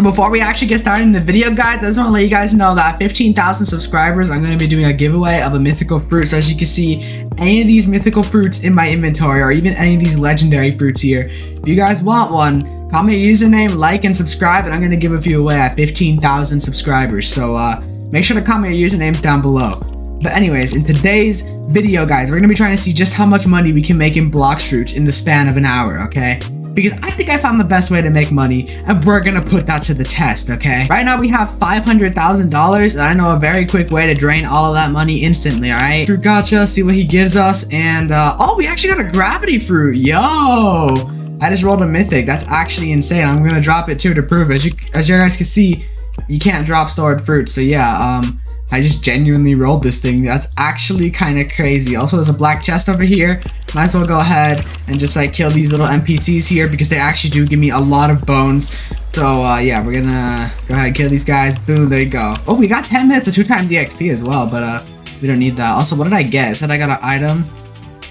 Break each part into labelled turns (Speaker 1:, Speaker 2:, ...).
Speaker 1: So before we actually get started in the video, guys, I just want to let you guys know that 15,000 subscribers, I'm going to be doing a giveaway of a mythical fruit. So as you can see, any of these mythical fruits in my inventory, or even any of these legendary fruits here, if you guys want one, comment your username, like, and subscribe, and I'm going to give a few away at 15,000 subscribers. So uh, make sure to comment your usernames down below. But anyways, in today's video, guys, we're going to be trying to see just how much money we can make in Blox Fruits in the span of an hour, okay? Because I think I found the best way to make money and we're gonna put that to the test, okay? Right now we have $500,000 and I know a very quick way to drain all of that money instantly, alright? Fruit Gacha, see what he gives us and uh, oh, we actually got a gravity fruit, yo! I just rolled a mythic, that's actually insane. I'm gonna drop it too to prove. As you, as you guys can see, you can't drop stored fruit, so yeah, um, I just genuinely rolled this thing. That's actually kind of crazy. Also, there's a black chest over here. Might as well go ahead and just like kill these little NPCs here because they actually do give me a lot of bones. So uh, yeah, we're gonna go ahead and kill these guys. Boom, there you go. Oh, we got 10 minutes of two times EXP as well, but uh, we don't need that. Also, what did I get? I said I got an item.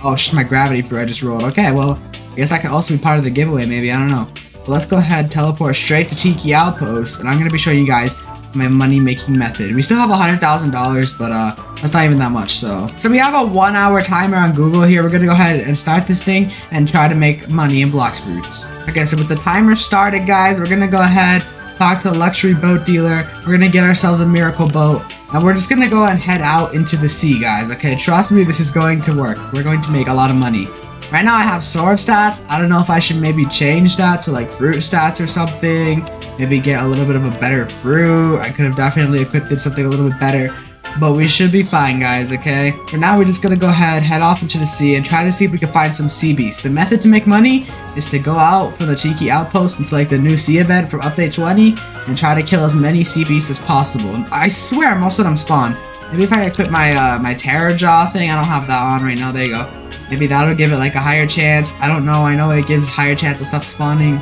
Speaker 1: Oh, it's just my gravity fruit I just rolled. Okay, well, I guess that could also be part of the giveaway, maybe. I don't know. But let's go ahead teleport straight to Tiki Outpost, and I'm gonna be showing you guys my money making method. We still have a $100,000, but uh, that's not even that much, so. So we have a one hour timer on Google here. We're gonna go ahead and start this thing and try to make money in Blox Fruits. Okay, so with the timer started, guys, we're gonna go ahead, talk to the luxury boat dealer. We're gonna get ourselves a miracle boat. And we're just gonna go and head out into the sea, guys, okay? Trust me, this is going to work. We're going to make a lot of money. Right now I have sword stats. I don't know if I should maybe change that to like fruit stats or something maybe get a little bit of a better fruit. I could have definitely equipped it something a little bit better. But we should be fine, guys, okay? For now, we're just gonna go ahead, head off into the sea, and try to see if we can find some sea beasts. The method to make money is to go out from the Tiki Outpost into, like, the new sea event from Update 20, and try to kill as many sea beasts as possible. I swear most of them spawn. Maybe if I equip my, uh, my Terror Jaw thing, I don't have that on right now, there you go. Maybe that'll give it, like, a higher chance. I don't know, I know it gives higher chance of stuff spawning.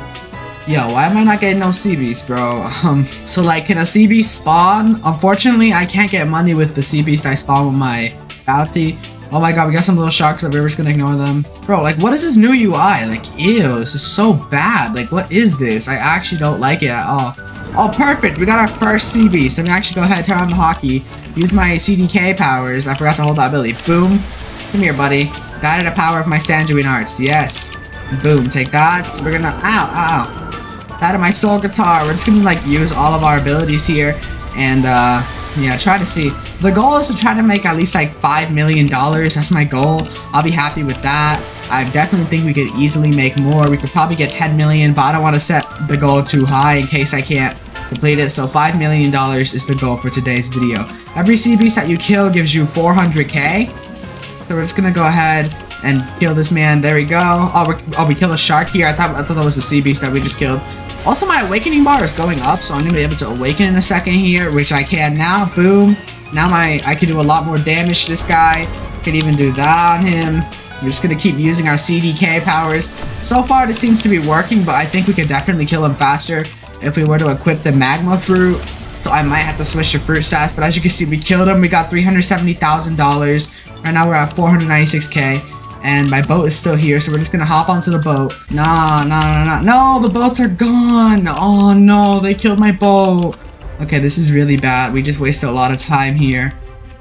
Speaker 1: Yo, why am I not getting no beast, bro? Um, so like, can a beast spawn? Unfortunately, I can't get money with the beast I spawn with my bounty. Oh my god, we got some little sharks that we're just gonna ignore them. Bro, like, what is this new UI? Like, ew, this is so bad. Like, what is this? I actually don't like it at all. Oh, perfect. We got our first sea beast. Let me actually go ahead, turn on the Haki, Use my CDK powers. I forgot to hold that ability. Boom. Come here, buddy. Guided the power of my Sanguine arts. Yes. Boom. Take that. We're gonna... Ow, ow, ow out of my soul guitar. We're just gonna like use all of our abilities here and uh, yeah, try to see. The goal is to try to make at least like $5 million. That's my goal. I'll be happy with that. I definitely think we could easily make more. We could probably get 10 million, but I don't want to set the goal too high in case I can't complete it. So $5 million is the goal for today's video. Every sea beast that you kill gives you 400k. So we're just gonna go ahead and kill this man. There we go. Oh, oh we kill a shark here. I thought I thought that was a sea beast that we just killed. Also, my awakening bar is going up, so I'm going to be able to awaken in a second here, which I can now. Boom. Now my I can do a lot more damage to this guy. Could even do that on him. We're just going to keep using our CDK powers. So far, this seems to be working, but I think we could definitely kill him faster if we were to equip the magma fruit. So I might have to switch to fruit stats, but as you can see, we killed him. We got $370,000. Right now, we're at 496k and my boat is still here, so we're just gonna hop onto the boat. Nah, nah, nah, nah. No, the boats are gone. Oh no, they killed my boat. Okay, this is really bad. We just wasted a lot of time here.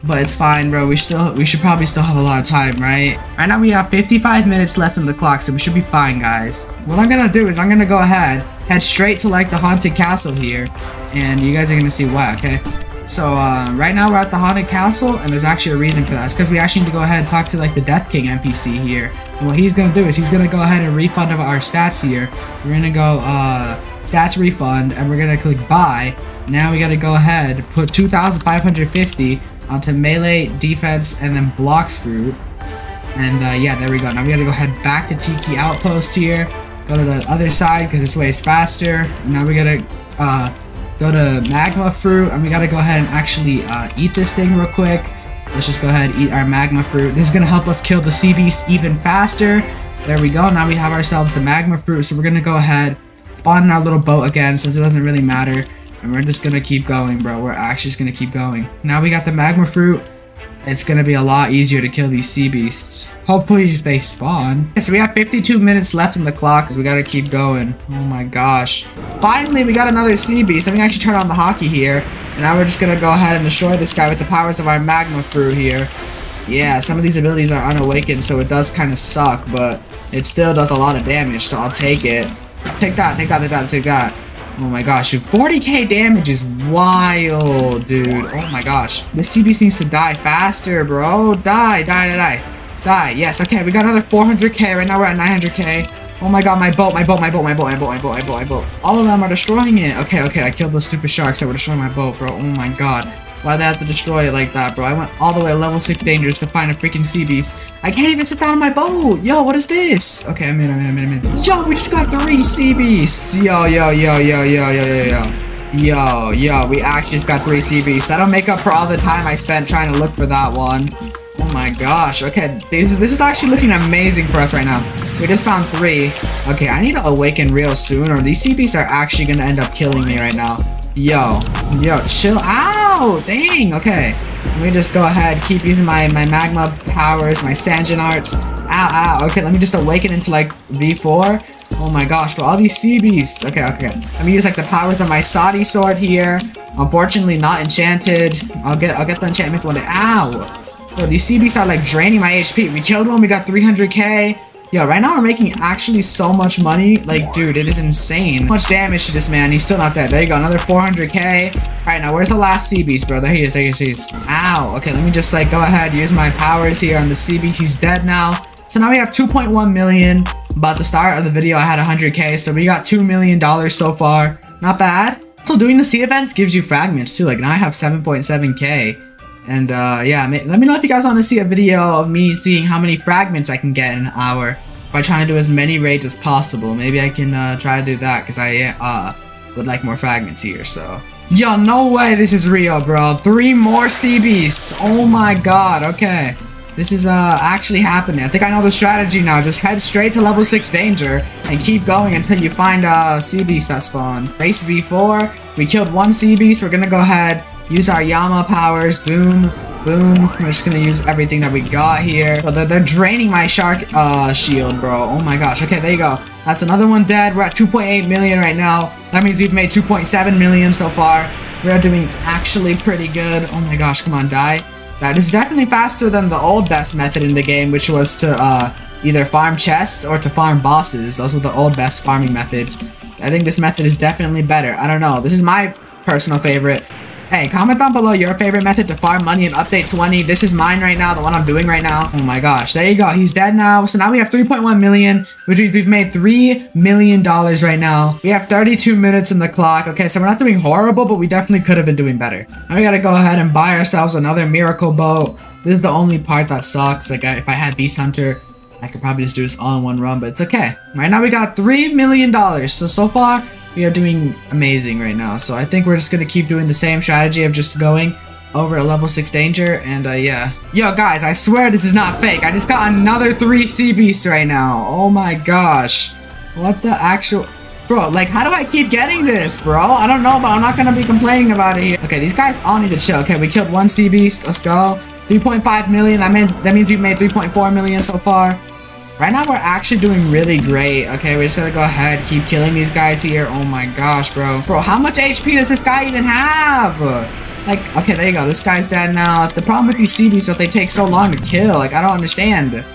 Speaker 1: But it's fine, bro. We still we should probably still have a lot of time, right? Right now we have 55 minutes left on the clock, so we should be fine, guys. What I'm gonna do is I'm gonna go ahead, head straight to like the haunted castle here, and you guys are gonna see why, okay? So uh, right now we're at the Haunted Castle, and there's actually a reason for that. It's because we actually need to go ahead and talk to like the Death King NPC here. And what he's gonna do is he's gonna go ahead and refund of our stats here. We're gonna go uh, stats refund, and we're gonna click buy. Now we gotta go ahead put 2,550 onto melee, defense, and then Blox Fruit. And uh, yeah, there we go. Now we gotta go ahead back to Tiki Outpost here. Go to the other side because this way is faster. Now we gotta uh, go to magma fruit and we gotta go ahead and actually uh, eat this thing real quick. Let's just go ahead and eat our magma fruit. This is gonna help us kill the sea beast even faster. There we go now we have ourselves the magma fruit so we're gonna go ahead spawn in our little boat again since it doesn't really matter. And we're just gonna keep going bro. We're actually just gonna keep going. Now we got the magma fruit it's gonna be a lot easier to kill these sea beasts. Hopefully if they spawn. Okay, so we have 52 minutes left in the clock, so we gotta keep going. Oh my gosh. Finally, we got another sea beast. Let me actually turn on the Haki here. And now we're just gonna go ahead and destroy this guy with the powers of our magma fruit here. Yeah, some of these abilities are unawakened, so it does kind of suck, but it still does a lot of damage, so I'll take it. Take that, take that, take that, take that. Oh my gosh, 40k damage is wild, dude. Oh my gosh. This CBC needs to die faster, bro. Die, die, die, die. Die, yes, okay, we got another 400k. Right now we're at 900k. Oh my god, my boat, my boat, my boat, my boat, my boat, my boat, my boat, my boat. All of them are destroying it. Okay, okay, I killed those stupid sharks that were destroying my boat, bro. Oh my god. Why'd they have to destroy it like that, bro? I went all the way to level 6 dangers to find a freaking sea beast. I can't even sit down on my boat. Yo, what is this? Okay, I'm in, I'm in, I'm in, I'm in. Yo, we just got three sea beasts. Yo, yo, yo, yo, yo, yo, yo, yo. Yo, yo, we actually just got three sea beasts. That'll make up for all the time I spent trying to look for that one. Oh my gosh. Okay, this is, this is actually looking amazing for us right now. We just found three. Okay, I need to awaken real soon or these sea beasts are actually to end up killing me right now. Yo, yo, chill. Ow, dang. Okay, let me just go ahead, keep using my, my magma powers, my Sanguine arts. Ow, ow. Okay, let me just awaken into like V4. Oh my gosh, but all these sea beasts. Okay, okay. Let me use like the powers of my Saddi sword here. Unfortunately, not enchanted. I'll get I'll get the enchantments one day. Ow. Yo, these sea beasts are like draining my HP. We killed one, we got 300k. Yo, right now we're making actually so much money. Like, dude, it is insane. How much damage to this man. He's still not dead. There you go. Another 400k. All right, now where's the last sea beast, bro? There he is. There he is. There he is. Ow. Okay, let me just, like, go ahead. Use my powers here on the sea beast. He's dead now. So now we have 2.1 million. But at the start of the video, I had 100k. So we got $2 million so far. Not bad. So doing the sea events gives you fragments, too. Like, now I have 7.7k. And uh, yeah, let me know if you guys want to see a video of me seeing how many fragments I can get in an hour by trying to do as many raids as possible. Maybe I can uh, try to do that because I uh, would like more fragments here, so. Yo, no way this is real, bro. Three more sea beasts. Oh my god, okay. This is uh, actually happening. I think I know the strategy now. Just head straight to level 6 danger and keep going until you find a uh, sea beast that spawn. Race V4. We killed one sea beast. We're gonna go ahead Use our Yama powers. Boom. Boom. We're just gonna use everything that we got here. Oh, they're, they're draining my shark uh, shield, bro. Oh my gosh. Okay, there you go. That's another one dead. We're at 2.8 million right now. That means we've made 2.7 million so far. We are doing actually pretty good. Oh my gosh, come on, die. That is definitely faster than the old best method in the game, which was to uh, either farm chests or to farm bosses. Those were the old best farming methods. I think this method is definitely better. I don't know. This is my personal favorite. Hey, comment down below your favorite method to farm money in Update 20. This is mine right now, the one I'm doing right now. Oh my gosh, there you go. He's dead now. So now we have 3.1 million, which means we've made $3 million right now. We have 32 minutes in the clock. Okay, so we're not doing horrible, but we definitely could have been doing better. Now we gotta go ahead and buy ourselves another miracle boat. This is the only part that sucks. Like, if I had Beast Hunter, I could probably just do this all in one run, but it's okay. Right now we got $3 million. So, so far, we are doing amazing right now. So I think we're just going to keep doing the same strategy of just going over a level 6 danger. And uh, yeah. Yo, guys, I swear this is not fake. I just got another 3 sea beasts right now. Oh my gosh. What the actual... Bro, like, how do I keep getting this, bro? I don't know, but I'm not to be complaining about it here. Okay, these guys all need to chill. Okay, we killed one sea beast. Let's go. 3.5 million. That means, that means you've made 3.4 million so far. Right now, we're actually doing really great. Okay, we're just gonna go ahead, keep killing these guys here. Oh my gosh, bro. Bro, how much HP does this guy even have? Like, okay, there you go. This guy's dead now. The problem with these CDs is that they take so long to kill. Like, I don't understand.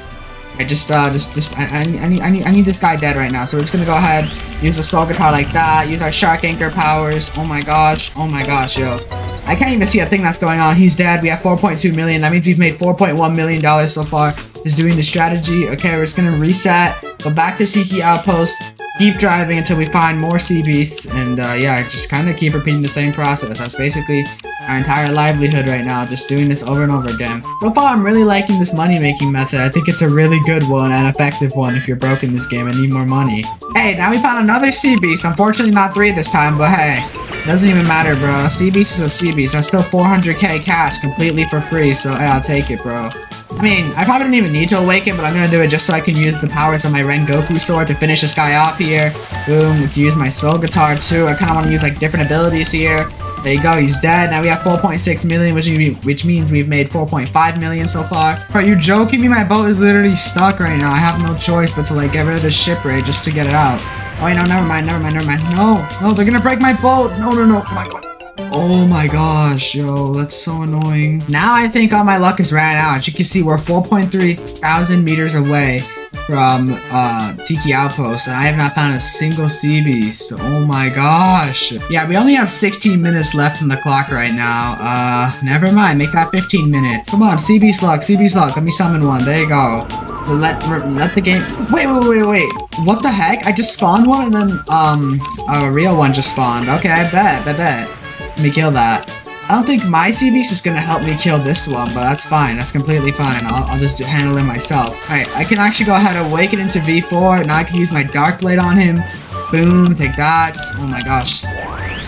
Speaker 1: I just, uh, just, just, I, I, need, I need, I need this guy dead right now. So we're just gonna go ahead, use the soul guitar like that, use our shark anchor powers. Oh my gosh, oh my gosh, yo. I can't even see a thing that's going on. He's dead. We have 4.2 million. That means he's made 4.1 million dollars so far is doing the strategy. Okay, we're just gonna reset, go back to Tiki Outpost, keep driving until we find more sea beasts, and uh, yeah, just kind of keep repeating the same process. That's basically our entire livelihood right now, just doing this over and over again. So far, I'm really liking this money-making method. I think it's a really good one and effective one if you're broke in this game and need more money. Hey, now we found another sea beast. Unfortunately, not three this time, but hey, doesn't even matter, bro. Sea beast is a sea beast. That's still 400k cash completely for free, so hey, I'll take it, bro. I mean, I probably don't even need to awaken, but I'm gonna do it just so I can use the powers of my Rengoku sword to finish this guy off here. Boom, we can use my soul guitar too. I kinda wanna use like different abilities here. There you go, he's dead. Now we have 4.6 million, which, which means we've made 4.5 million so far. Are you joking me? My boat is literally stuck right now. I have no choice but to like get rid of this shipwreck just to get it out. Oh, wait, no, never mind, never mind, never mind. No, no, they're gonna break my boat. No, no, no, come on, come on. Oh my gosh, yo, that's so annoying. Now I think all my luck is ran out. As you can see, we're 4.3 thousand meters away from uh, Tiki Outpost, and I have not found a single sea beast. Oh my gosh. Yeah, we only have 16 minutes left on the clock right now. Uh, never mind. Make that 15 minutes. Come on, sea beast luck, sea beast luck. Let me summon one. There you go. Let let the game. Wait, wait, wait, wait. What the heck? I just spawned one, and then um, a real one just spawned. Okay, I bet, I bet. Me kill that. I don't think my sea beast is gonna help me kill this one, but that's fine. That's completely fine. I'll, I'll just handle it myself. Alright, I can actually go ahead and awaken into V4. Now I can use my Dark Blade on him. Boom, take that. Oh my gosh. Die,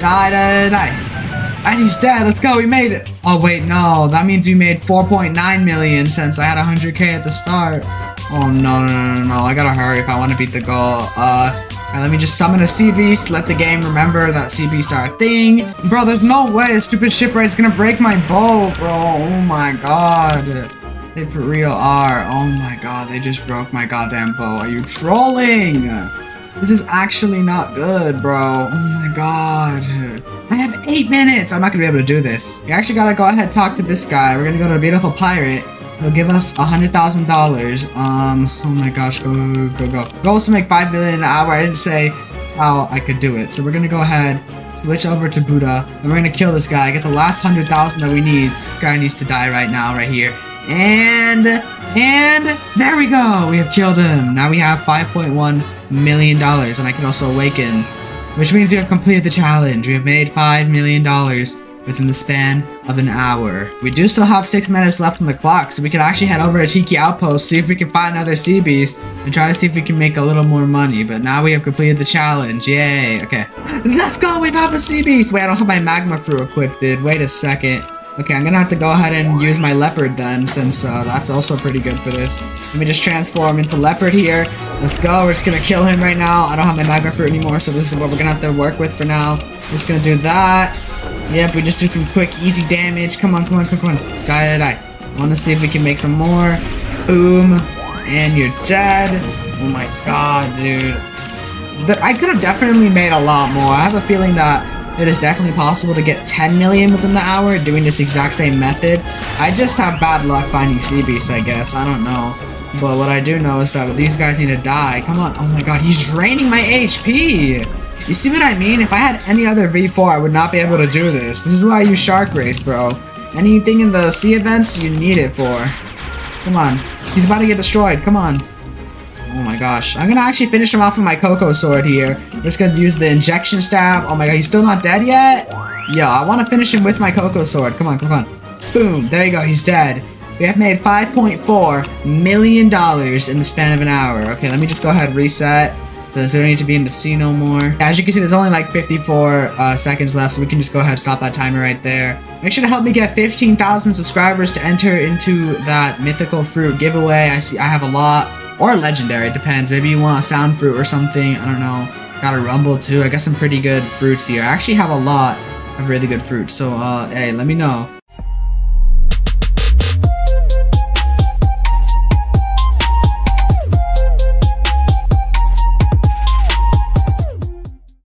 Speaker 1: die, die, die. And he's dead. Let's go. We made it. Oh, wait, no. That means we made 4.9 million since I had 100k at the start. Oh, no, no, no, no, no. I gotta hurry if I want to beat the goal. Uh, and let me just summon a sea beast, let the game remember that sea beasts are a thing. Bro, there's no way a stupid shipwright's gonna break my boat, bro. Oh my god. They for real are. Oh my god, they just broke my goddamn boat. Are you trolling? This is actually not good, bro. Oh my god. I have eight minutes. I'm not gonna be able to do this. We actually gotta go ahead talk to this guy. We're gonna go to a beautiful pirate. He'll give us a hundred thousand dollars. Um, oh my gosh, go, go, go. Goals to make five million an hour. I didn't say how I could do it. So we're gonna go ahead, switch over to Buddha, and we're gonna kill this guy. Get the last hundred thousand that we need. This guy needs to die right now, right here. And, and, there we go. We have killed him. Now we have 5.1 million dollars, and I can also awaken. Which means we have completed the challenge. We have made $5 million within the span of an hour. We do still have 6 minutes left on the clock, so we can actually head over to Tiki Outpost, see if we can find another sea beast, and try to see if we can make a little more money. But now we have completed the challenge. Yay. Okay. Let's go! We found the sea beast! Wait, I don't have my magma fruit equipped, dude. Wait a second. Okay, I'm gonna have to go ahead and use my leopard then, since uh, that's also pretty good for this. Let me just transform into leopard here. Let's go, we're just gonna kill him right now. I don't have my magma fruit anymore, so this is what we're gonna have to work with for now. Just gonna do that. Yep, we just do some quick, easy damage. Come on, come on, come on. Die, die, die. Wanna see if we can make some more. Boom. And you're dead. Oh my god, dude. But I could have definitely made a lot more. I have a feeling that it is definitely possible to get 10 million within the hour doing this exact same method. I just have bad luck finding sea beasts, I guess. I don't know. But what I do know is that these guys need to die. Come on. Oh my god, he's draining my HP. You see what I mean? If I had any other V4, I would not be able to do this. This is why use Shark Race, bro. Anything in the sea events, you need it for. Come on. He's about to get destroyed. Come on. Oh my gosh. I'm gonna actually finish him off with my Koko Sword here. I'm just gonna use the injection stab. Oh my god, he's still not dead yet? Yeah, I want to finish him with my Koko Sword. Come on, come on. Boom. There you go. He's dead. We have made $5.4 million in the span of an hour. Okay, let me just go ahead and reset. Since we don't need to be in the sea no more. As you can see, there's only like 54 uh, seconds left, so we can just go ahead and stop that timer right there. Make sure to help me get 15,000 subscribers to enter into that mythical fruit giveaway. I see I have a lot. Or legendary, it depends. Maybe you want a sound fruit or something. I don't know. Got a rumble too. I got some pretty good fruits here. I actually have a lot of really good fruits. So, uh, hey, let me know